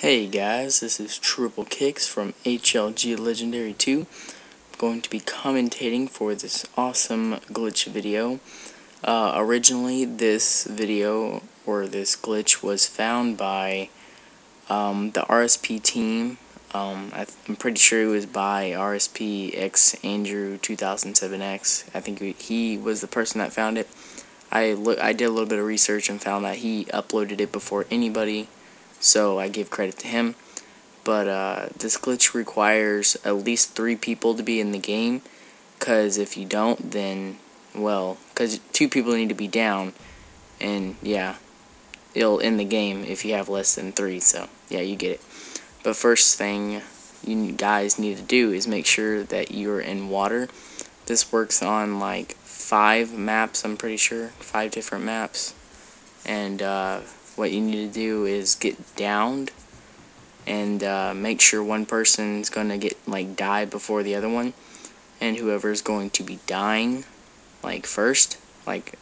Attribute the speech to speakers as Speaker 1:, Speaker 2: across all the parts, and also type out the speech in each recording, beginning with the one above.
Speaker 1: Hey guys, this is Triple Kicks from HLG Legendary 2. I'm going to be commentating for this awesome glitch video. Uh, originally, this video, or this glitch, was found by um, the RSP team. Um, I'm pretty sure it was by RSP X Andrew 2007X. I think he was the person that found it. I, I did a little bit of research and found that he uploaded it before anybody so I give credit to him. But uh, this glitch requires at least three people to be in the game, because if you don't, then, well, because two people need to be down, and yeah, it'll end the game if you have less than three, so yeah, you get it. But first thing you guys need to do is make sure that you're in water. This works on like five maps, I'm pretty sure, five different maps, and uh, what you need to do is get downed and uh, make sure one person is going to get like die before the other one. And whoever is going to be dying like first like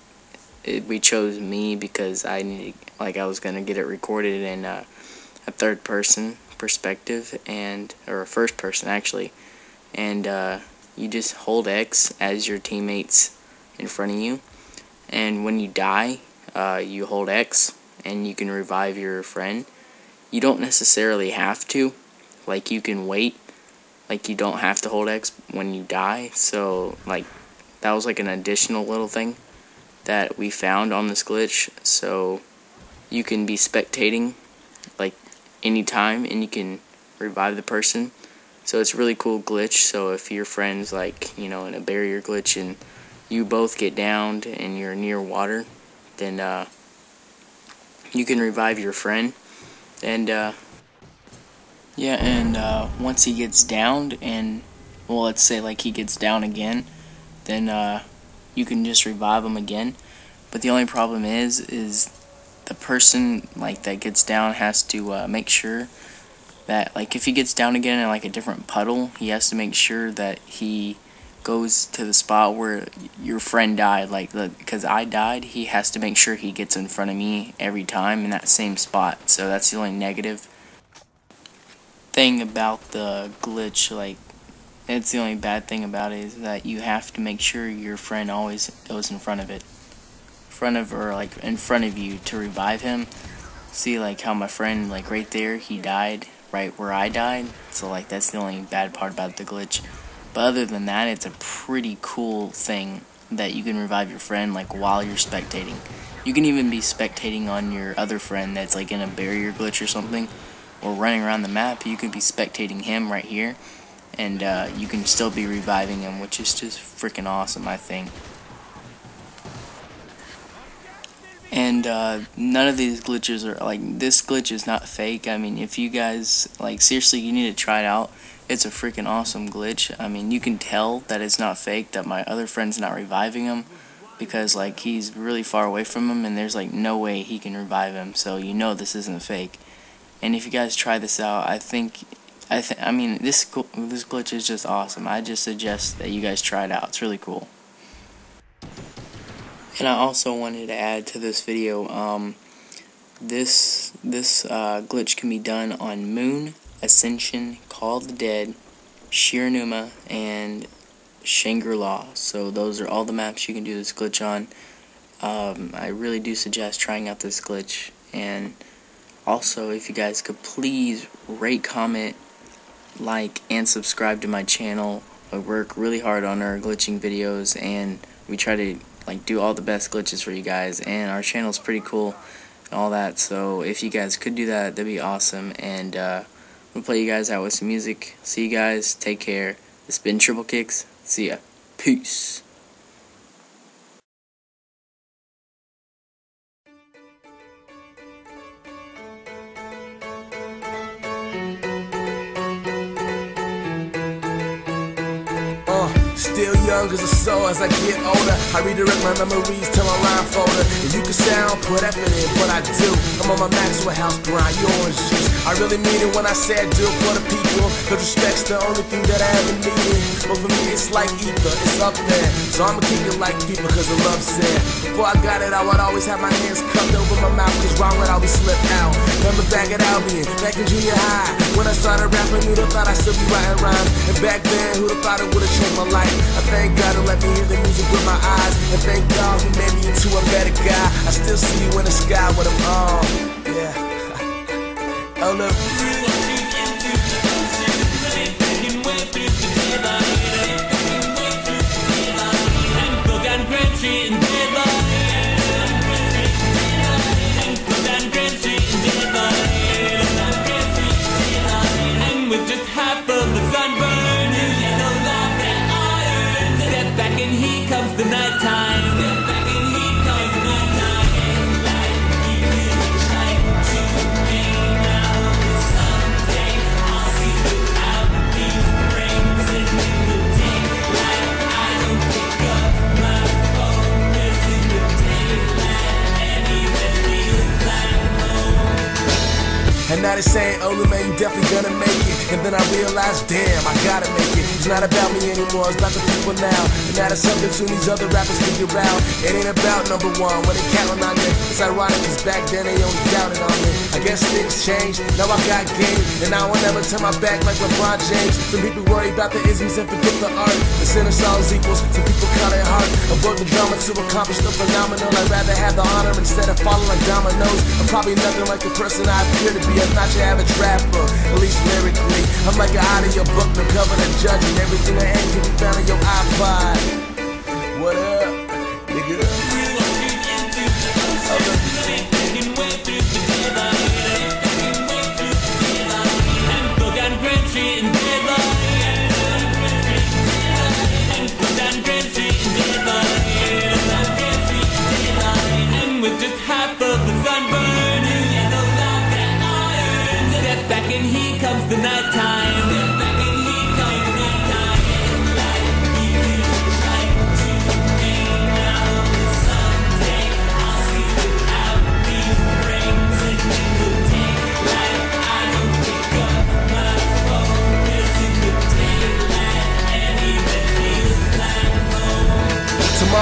Speaker 1: it, we chose me because I needed like I was going to get it recorded in uh, a third person perspective and or a first person actually. And uh, you just hold X as your teammates in front of you. And when you die uh, you hold X and you can revive your friend. You don't necessarily have to. Like, you can wait. Like, you don't have to hold X when you die. So, like, that was like an additional little thing that we found on this glitch. So, you can be spectating, like, anytime, and you can revive the person. So, it's really cool glitch. So, if your friend's, like, you know, in a barrier glitch and you both get downed and you're near water, then, uh, you can revive your friend. And uh, yeah and uh, once he gets downed and well let's say like he gets down again then uh, you can just revive him again. But the only problem is is the person like that gets down has to uh, make sure that like if he gets down again in like a different puddle he has to make sure that he goes to the spot where your friend died, like because I died, he has to make sure he gets in front of me every time in that same spot. So that's the only negative thing about the glitch. Like, it's the only bad thing about it is that you have to make sure your friend always goes in front of it, front of or like in front of you to revive him. See, like how my friend, like right there, he died right where I died. So like that's the only bad part about the glitch. But other than that, it's a pretty cool thing that you can revive your friend like while you're spectating. You can even be spectating on your other friend that's like in a barrier glitch or something, or running around the map. You could be spectating him right here, and uh, you can still be reviving him, which is just freaking awesome, I think. And uh, none of these glitches are like this glitch is not fake. I mean, if you guys like seriously, you need to try it out it's a freaking awesome glitch. I mean, you can tell that it's not fake, that my other friend's not reviving him, because, like, he's really far away from him, and there's, like, no way he can revive him, so you know this isn't fake. And if you guys try this out, I think, I th I mean, this, this glitch is just awesome. I just suggest that you guys try it out. It's really cool. And I also wanted to add to this video, um, this, this, uh, glitch can be done on Moon, Ascension, Call of the Dead, Shi No Numa, and Shangri-La. So those are all the maps you can do this glitch on. Um, I really do suggest trying out this glitch. And also, if you guys could please rate, comment, like, and subscribe to my channel. I work really hard on our glitching videos, and we try to like do all the best glitches for you guys. And our channel's pretty cool, and all that. So if you guys could do that, that'd be awesome. And uh, Gonna play you guys out with some music. See you guys. Take care. It's been Triple Kicks. See ya. Peace.
Speaker 2: Uh, still young as a soul as I get older. I redirect my memories to my folder. And you can sound put effort in, but I do. I'm on my Maxwell House grind, you orange juice. I really mean it when I say I do it for the people. Cause respect's the only thing that I ever needed. But for me, it's like ether, it's up there. So I'ma keep it like people cause the love said. Before I got it, I would always have my hands cupped over my mouth, cause wrong would always slip out. Remember back at Albion, back in junior high. When I started rapping, who'd have thought I'd still be writing rhymes? And back then, who'd have thought it would've changed my life? I thank God to let me hear the music with my eyes. And thank God who made me into a better guy. I still see you in the sky with them on. And now they saying, oh, man, you definitely gonna make it. And then I realized, damn, I gotta make it. It's not about me anymore, it's about the people now. And now that's something soon these other rappers figure out. It ain't about number one when they counting on you. It's ironic, cause back then they only doubted on me. I guess things change, now I got game. And I won't ever turn my back like LeBron James. Some people worry about the isms and forget the art. The center songs equals, some people call it hard. I Avoid the drama to accomplish the phenomenal. I'd rather have the honor instead of falling like dominoes. I'm probably nothing like the person I appear to be. I'm not your average rapper, at least lyrically. I'm like an audio book, no cover the judge, and everything I ain't can be found on your iPod. What up, nigga?
Speaker 3: The nighttime. Step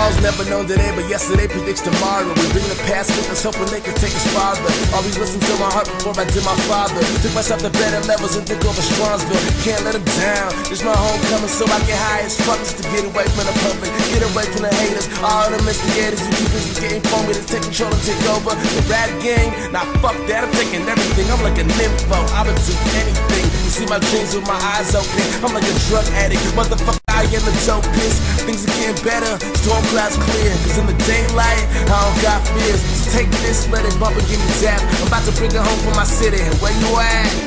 Speaker 2: Tomorrow's never known today, but yesterday predicts tomorrow. We bring the past with us, hoping they can take us farther. Always listen to my heart before I did my father. Took myself to better levels and think over Strasbourg. Can't let them down. This my homecoming, so I get high as fuck just to get away from the public. Get away from the haters, all the instigators who keep instigating for me to take control and take over the rap game. Now fuck that, I'm taking everything. I'm like a nympho, I would do anything. You see my dreams with my eyes open. I'm like a drug addict, motherfucker. I am the dopest. Things are getting better. Storm clouds clear. Cause in the daylight, I don't got fears. So take this, let it bump and give me zap. I'm about to bring it home for my city. Where you at?